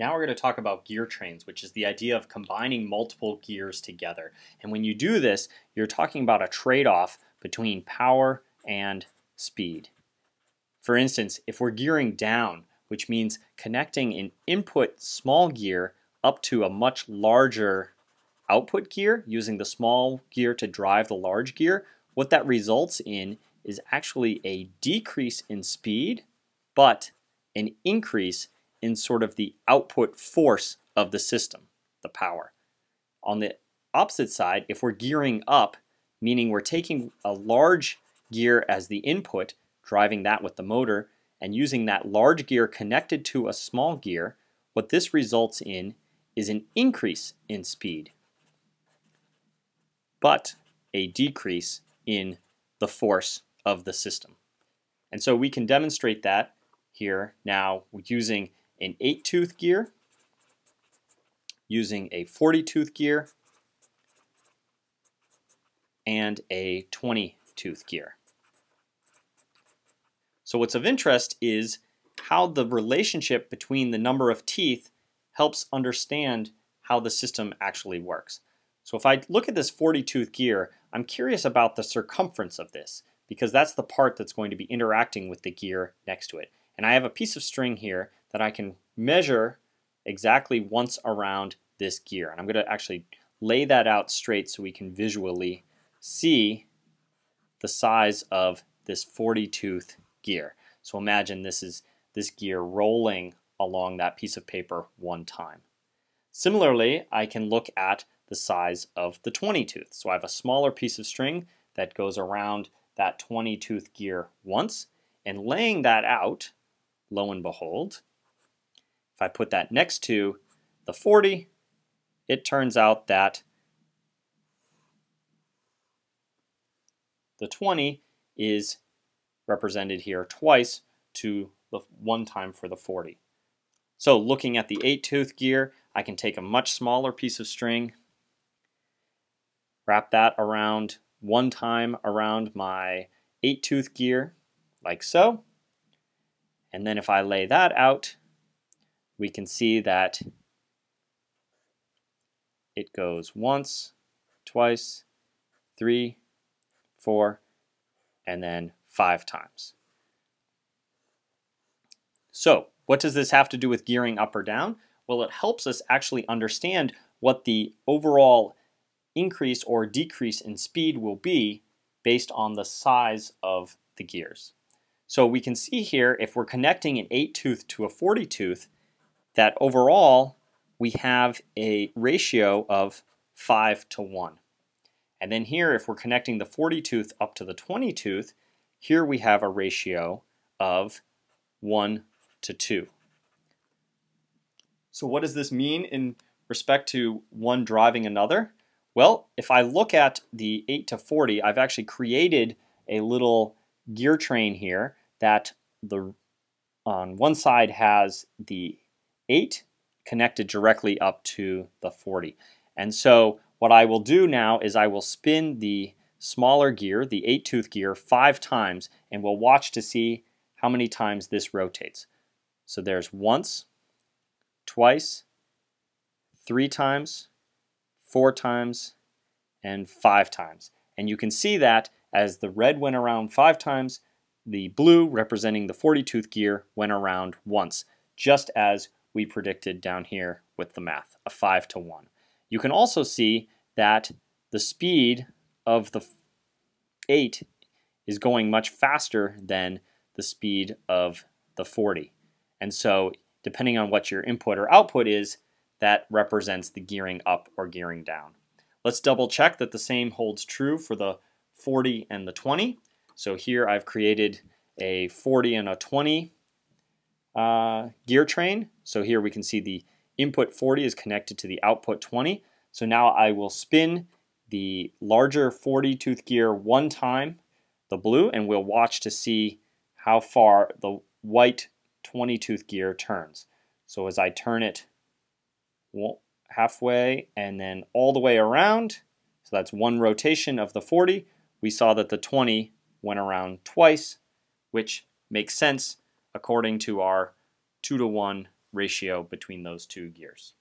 Now we're going to talk about gear trains, which is the idea of combining multiple gears together. And when you do this, you're talking about a trade-off between power and speed. For instance, if we're gearing down, which means connecting an input small gear up to a much larger output gear, using the small gear to drive the large gear, what that results in is actually a decrease in speed, but an increase in sort of the output force of the system, the power. On the opposite side, if we're gearing up, meaning we're taking a large gear as the input, driving that with the motor, and using that large gear connected to a small gear, what this results in is an increase in speed, but a decrease in the force of the system. And so we can demonstrate that here now using an 8 tooth gear, using a 40 tooth gear, and a 20 tooth gear. So what's of interest is how the relationship between the number of teeth helps understand how the system actually works. So if I look at this 40 tooth gear, I'm curious about the circumference of this because that's the part that's going to be interacting with the gear next to it. And I have a piece of string here that I can measure exactly once around this gear. And I'm going to actually lay that out straight so we can visually see the size of this 40 tooth gear. So imagine this is this gear rolling along that piece of paper one time. Similarly, I can look at the size of the 20 tooth. So I have a smaller piece of string that goes around that 20 tooth gear once and laying that out, lo and behold, if I put that next to the 40, it turns out that the 20 is represented here twice to the one time for the 40. So looking at the 8 tooth gear, I can take a much smaller piece of string, wrap that around one time around my 8 tooth gear, like so. And then if I lay that out, we can see that it goes once, twice, three, four, and then five times. So what does this have to do with gearing up or down? Well, it helps us actually understand what the overall increase or decrease in speed will be based on the size of the gears. So we can see here if we're connecting an 8 tooth to a 40 tooth that overall we have a ratio of 5 to 1. And then here if we're connecting the 40 tooth up to the 20 tooth, here we have a ratio of 1 to 2. So what does this mean in respect to one driving another? Well, if I look at the 8 to 40, I've actually created a little gear train here that the on one side has the 8 connected directly up to the 40. And so what I will do now is I will spin the smaller gear, the 8 tooth gear, five times and we'll watch to see how many times this rotates. So there's once, twice, three times, four times, and five times. And you can see that as the red went around five times, the blue, representing the 40 tooth gear, went around once, just as we predicted down here with the math, a 5 to 1. You can also see that the speed of the 8 is going much faster than the speed of the 40. And so depending on what your input or output is, that represents the gearing up or gearing down. Let's double check that the same holds true for the 40 and the 20. So here I've created a 40 and a 20 uh, gear train. So here we can see the input 40 is connected to the output 20. So now I will spin the larger 40 tooth gear one time, the blue, and we'll watch to see how far the white 20 tooth gear turns. So as I turn it halfway and then all the way around, so that's one rotation of the 40, we saw that the 20 went around twice, which makes sense according to our 2 to 1 ratio between those two gears.